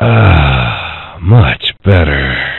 Ah, much better.